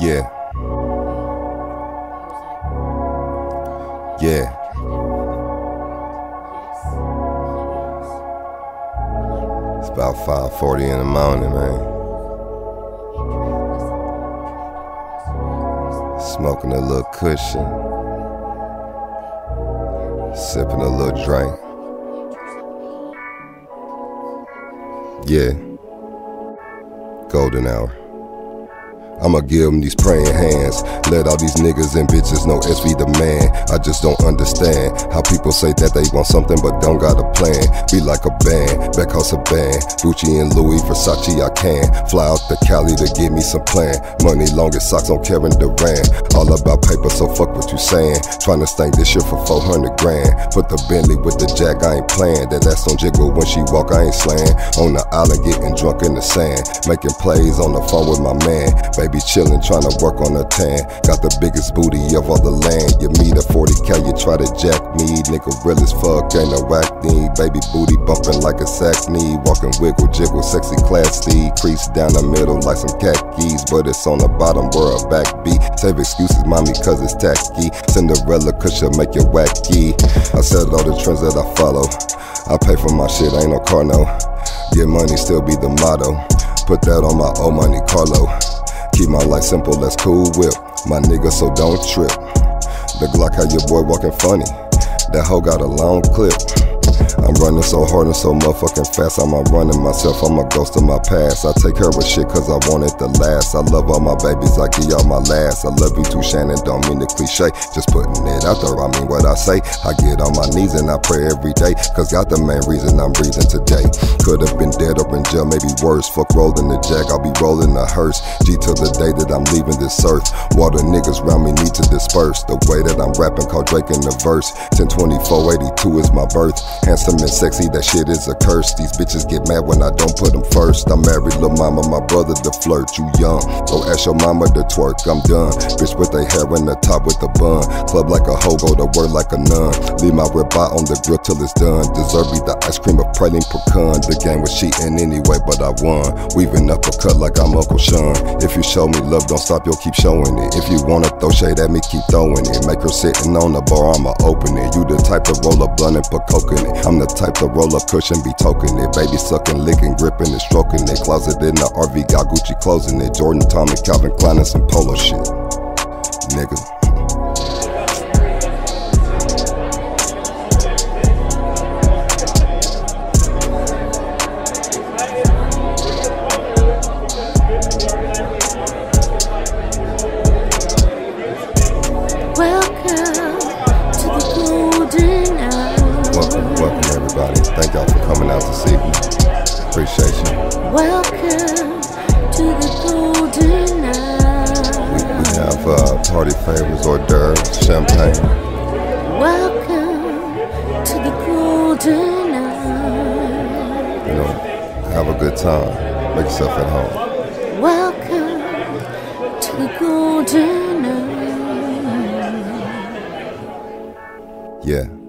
Yeah. Yeah. It's about 5:40 in the morning, man. Smoking a little cushion. Sipping a little drink. Yeah. Golden hour. I'ma give them these praying hands. Let all these niggas and bitches know SV the man. I just don't understand how people say that they want something but don't got a plan. Be like a band, back house a band. Gucci and Louis Versace, I can. Fly out to Cali to give me some plan. Money long as socks on Kevin Durant. All about paper, so fuck what you saying. Trying to stank this shit for 400 grand. Put the Bentley with the jack, I ain't playing. That ass on jiggle when she walk, I ain't slaying. On the island, getting drunk in the sand. Making plays on the phone with my man. Baby be chillin', tryna work on a tan. Got the biggest booty of all the land. You meet a 40k, you try to jack me. Nigga real as fuck, ain't no whack knee. Baby booty bumpin' like a sack knee. Walkin' wiggle, jiggle, sexy class. Crease down the middle like some khakis. But it's on the bottom where a back be. Save excuses, mommy, cause it's tacky. Cinderella, cause she'll make you wacky. I said all the trends that I follow. I pay for my shit, ain't no car, no. Get money, still be the motto. Put that on my old money, Carlo. Keep my life simple, let's cool whip. My nigga, so don't trip. The Glock how your boy walking funny. That hoe got a long clip. I'm running so hard and so motherfucking fast. I'm running myself, I'm a ghost of my past. I take care of shit cause I want it to last. I love all my babies, I give y'all my last. I love you too, Shannon, don't mean the cliche. Just putting it out there, I mean what I say. I get on my knees and I pray every day. Cause God the main reason I'm breathing today. Could have been dead or in jail, maybe worse. Fuck rolling the jack, I'll be rolling the hearse. G till the day that I'm leaving this earth. While the niggas round me need to disperse. The way that I'm rapping called Drake in the verse. 102482 is my birth. Handsome and sexy, that shit is a curse. These bitches get mad when I don't put them first. I'm married, lil' mama, my brother the flirt. You young, go ask your mama to twerk. I'm done. Bitch with a hair in the top with a bun. Club like a hoe, go to work like a nun. Leave my rib out on the grill till it's done. Deserve me the ice cream of praline pecan. The game was cheating anyway, but I won. Weaving uppercut like I'm Uncle Sean. If you show me love, don't stop, you'll keep showing it. If you wanna throw shade at me, keep throwing it. Make her sitting on the bar, I'ma open it. You the type to roll a blunt and put coke in it. I'm the type to roll a cushion, be token it. Baby sucking, licking, gripping and stroking it. Closet in the RV, got Gucci closing it. Jordan, Tommy, Calvin Klein, and some polo shit. Nigga. Welcome, everybody. Thank y'all for coming out to see me. Appreciate you. Welcome to the golden hour. We, we have uh, party favors, hors d'oeuvres, champagne. Welcome to the golden hour. You know, have a good time. Make yourself at home. Welcome to the golden hour. Yeah.